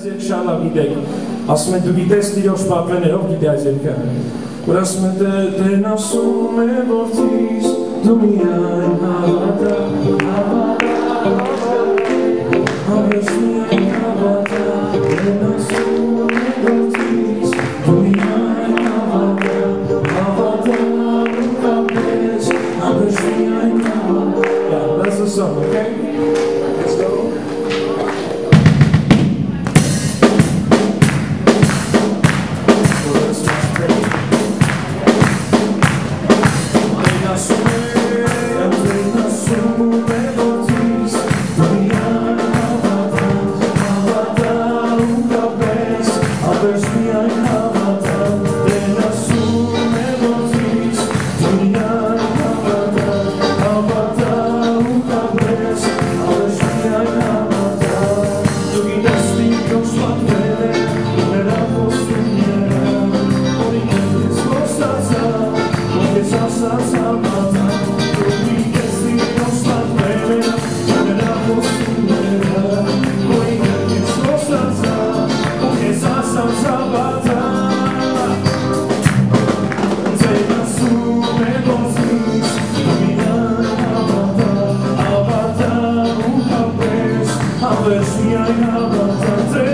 ձեր շալա գիտեք, ասում են դու գիտես տիրոջ պապեներով գիտի այս երկը, որ ասում են դեն ասում է որդիս, դու միայն հավատա, հավատա, հավատա, հավատա, դեն ասում է որդիս, դու միայն հավատա, հավատա, հավատա, հավատա, հավատա, That's the song, okay? Others behind Aber sie ein Abend